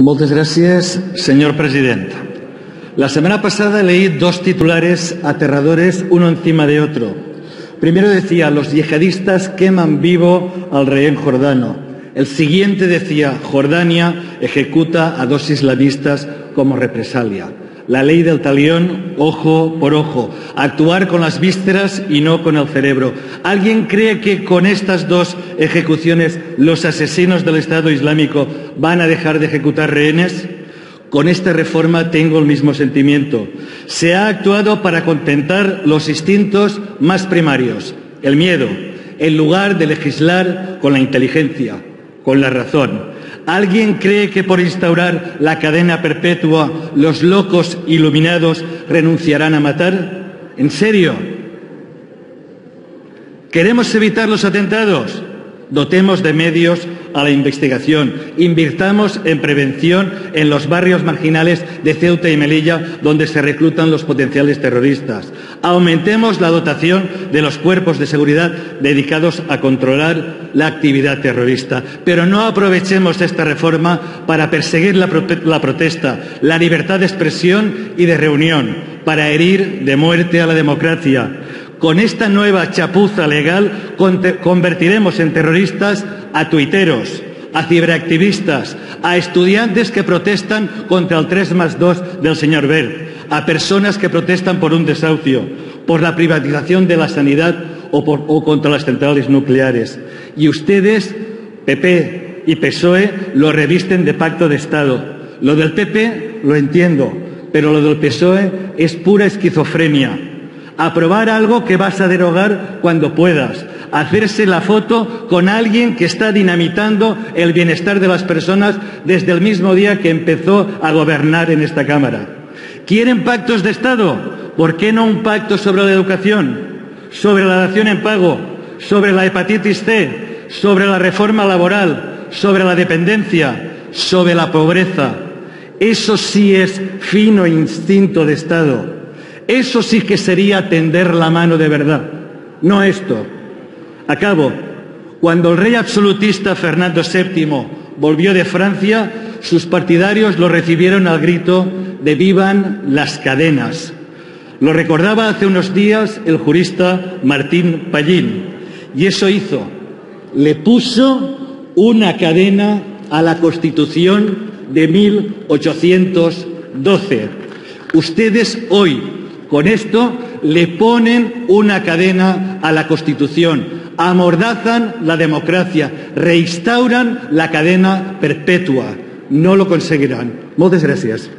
Moltes gràcies, señor presidente. La semana pasada leí dos titulares aterradores uno encima de otro. Primero decía, los yihadistas queman vivo al rehén jordano. El siguiente decía, Jordania ejecuta a dos islamistas como represalia. La ley del talión, ojo por ojo, actuar con las vísceras y no con el cerebro. ¿Alguien cree que con estas dos ejecuciones los asesinos del Estado Islámico van a dejar de ejecutar rehenes? Con esta reforma tengo el mismo sentimiento. Se ha actuado para contentar los instintos más primarios, el miedo, en lugar de legislar con la inteligencia, con la razón. ¿Alguien cree que por instaurar la cadena perpetua los locos iluminados renunciarán a matar? ¿En serio? ¿Queremos evitar los atentados? Dotemos de medios a la investigación, invirtamos en prevención en los barrios marginales de Ceuta y Melilla donde se reclutan los potenciales terroristas. Aumentemos la dotación de los cuerpos de seguridad dedicados a controlar la actividad terrorista. Pero no aprovechemos esta reforma para perseguir la, la protesta, la libertad de expresión y de reunión, para herir de muerte a la democracia. Con esta nueva chapuza legal convertiremos en terroristas a tuiteros, a ciberactivistas, a estudiantes que protestan contra el 3 más 2 del señor Bert, a personas que protestan por un desahucio, por la privatización de la sanidad o, o contra las centrales nucleares. Y ustedes, PP y PSOE, lo revisten de pacto de Estado. Lo del PP lo entiendo, pero lo del PSOE es pura esquizofrenia aprobar algo que vas a derogar cuando puedas, hacerse la foto con alguien que está dinamitando el bienestar de las personas desde el mismo día que empezó a gobernar en esta Cámara. ¿Quieren pactos de Estado? ¿Por qué no un pacto sobre la educación, sobre la dación en pago, sobre la hepatitis C, sobre la reforma laboral, sobre la dependencia, sobre la pobreza? Eso sí es fino instinto de Estado. Eso sí que sería tender la mano de verdad, no esto. Acabo. Cuando el rey absolutista Fernando VII volvió de Francia, sus partidarios lo recibieron al grito de vivan las cadenas. Lo recordaba hace unos días el jurista Martín Pallín. Y eso hizo. Le puso una cadena a la Constitución de 1812. Ustedes hoy con esto le ponen una cadena a la Constitución, amordazan la democracia, reinstauran la cadena perpetua. No lo conseguirán. Muchas gracias.